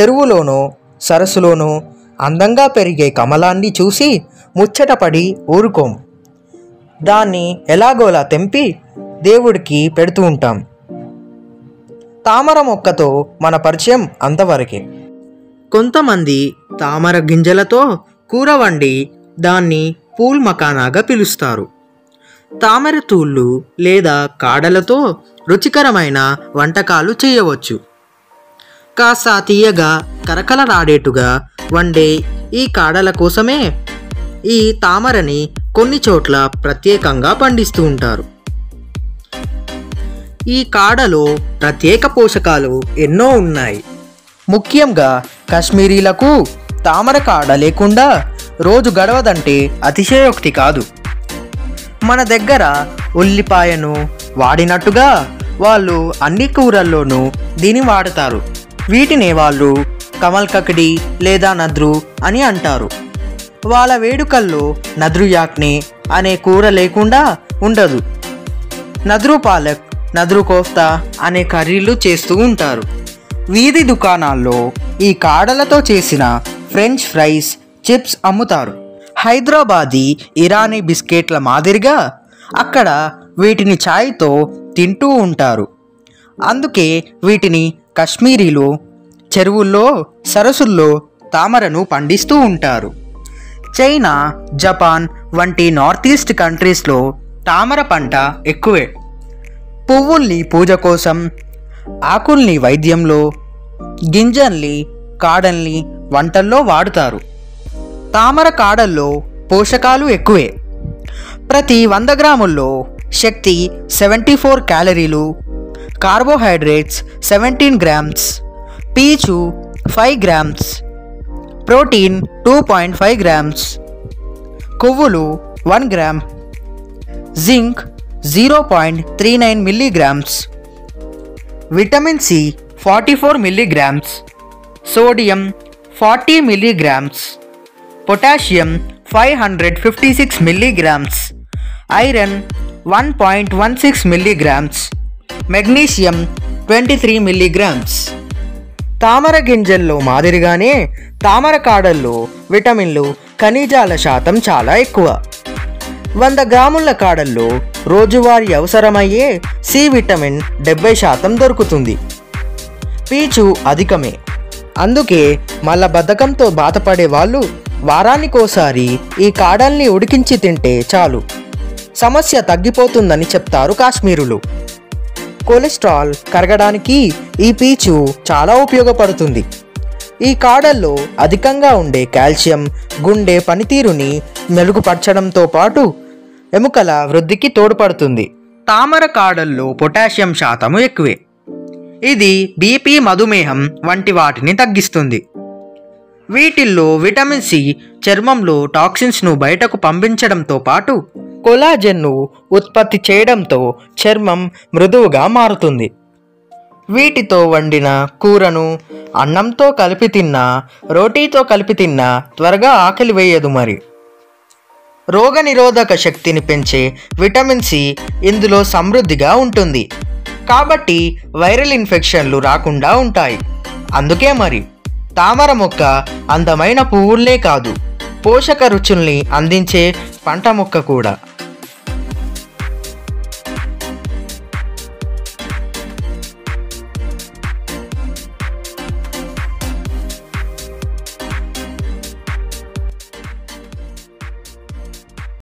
చెరువులోనూ సరస్సులోనూ అందంగా పెరిగే కమలాన్ని చూసి ముచ్చటపడి ఊరుకోం. దాన్ని ఎలాగోలా తెంపి దేవుడికి పెడుతూ ఉంటాం. తామర మొక్కతో మన పరిచయం అంతవరకే. కొంతమంది తామర గింజలతో కూర వండి దాన్ని పూల్ మకానాగా పిలుస్తారు. తామర తూళ్ళు లేదా కాడలతో రుచికరమైన వంటకాలు చేయవచ్చు. కాస్త తీయగా కరకలరాడేటుగా వండే ఈ కాడల కోసమే ఈ తామరని కొన్ని చోట్ల ప్రత్యేకంగా పండిస్తూ ఉంటారు. ఈ కాడలో ప్రత్యేక పోషకాలు ఎన్నో ఉన్నాయి. ముఖ్యంగా కాశ్మీరీలకు తామర కాడ లేకుండా రోజు గడవదంటే అతిశయోక్తి కాదు. మన దగ్గర ఉల్లిపాయను వాడినట్టుగా వాళ్ళు అన్ని కూరల్లోనూ దీన్ని వాడతారు. వీటినే వాళ్ళు కమల్ కకడి లేదా నద్రు అని అంటారు. వాళ్ళ వేడుకల్లో నద్రు యాక్ని అనే కూర లేకుండా ఉండదు. నద్రు పాలక్ నద్రు కోఫ్తా అనే కర్రీలు చేస్తూ ఉంటారు. వీధి దుకాణాల్లో ఈ కాడలతో చేసిన ఫ్రెంచ్ ఫ్రైస్ చిప్స్ అమ్ముతారు. హైదరాబాదీ ఇరానీ బిస్కెట్ల మాదిరిగా అక్కడ వీటిని ఛాయ్తో తింటూ ఉంటారు. అందుకే వీటిని కశ్మీరీలో చెరువుల్లో సరస్సుల్లో తామరను పండిస్తూ ఉంటారు. చైనా జపాన్ వంటి నార్త్ ఈస్ట్ కంట్రీస్లో తామర పంట ఎక్కువే. పువ్వుల్ని పూజ కోసం ఆకుల్ని వైద్యంలో గింజల్ని కాడల్ని వంటల్లో వాడుతారు. తామర కాడల్లో పోషకాలు ఎక్కువే. ప్రతి వంద గ్రాముల్లో శక్తి సెవెంటీ ఫోర్ క్యాలరీలు carbohydrates 17 grams, P2 5 grams, protein 2.5 grams, kovulu 1 gram, zinc 0.39 milligrams, vitamin C 44 milligrams, sodium 40 milligrams, potassium 556 milligrams, iron 1.16 milligrams, magnesium twenty three milligrams. తామర గింజల్లో మాదిరిగానే తామర కాడల్లో విటమిన్లు ఖనిజాల శాతం చాలా ఎక్కువ. వంద గ్రాముల కాడల్లో రోజువారీ అవసరమయ్యే సి విటమిన్ డెబ్బై శాతం దొరుకుతుంది. పీచు అధికమే. అందుకే మలబద్ధకంతో బాధపడే వాళ్ళు వారానికోసారి ఈ కాడల్ని ఉడికించి తింటే చాలు. సమస్య తగ్గిపోతుందని చెప్తారు కాశ్మీరులు. కొలెస్ట్రాల్ కరగడానికి ఈ పీచు చాలా ఉపయోగపడుతుంది. ఈ కాడల్లో అధికంగా ఉండే కాల్షియం గుండె పనితీరుని మెరుగుపరచడంతో పాటు ఎముకల వృద్ధికి తోడ్పడుతుంది. తామర కాడల్లో పొటాషియం శాతము ఎక్కువే. ఇది బీపీ మధుమేహం వంటి వాటిని తగ్గిస్తుంది. వీటిల్లో విటమిన్ సి చర్మంలో టాక్సిన్స్ను బయటకు పంపించడంతో పాటు కొలాజెన్ను ఉత్పత్తి చేయడంతో చర్మం మృదువుగా మారుతుంది. వీటితో వండిన కూరను అన్నంతో కలిపి తిన్నా రోటీతో కలిపి తిన్నా త్వరగా ఆకలి వేయదు మరి. రోగనిరోధక శక్తిని పెంచే విటమిన్ సి ఇందులో సమృద్ధిగా ఉంటుంది. కాబట్టి వైరల్ ఇన్ఫెక్షన్లు రాకుండా ఉంటాయి. అందుకే మరి తామర మొక్క అందమైన పువ్వులే కాదు పోషక రుచుల్ని అందించే పంట మొక్క కూడా.